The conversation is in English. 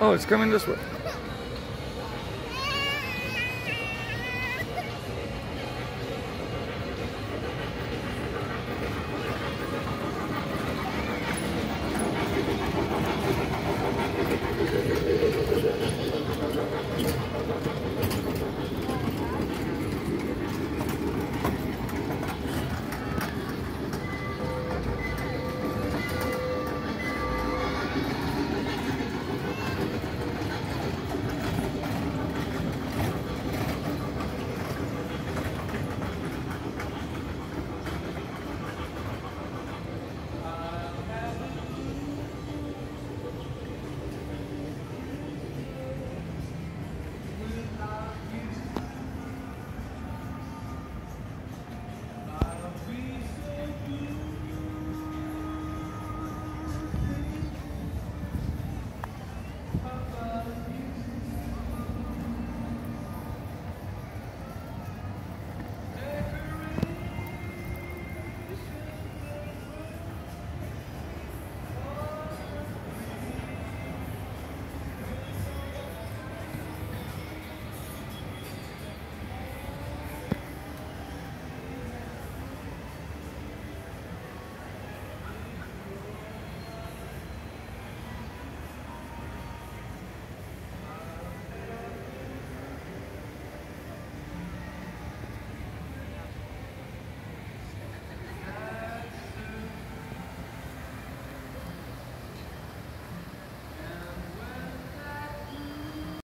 Oh, it's coming this way.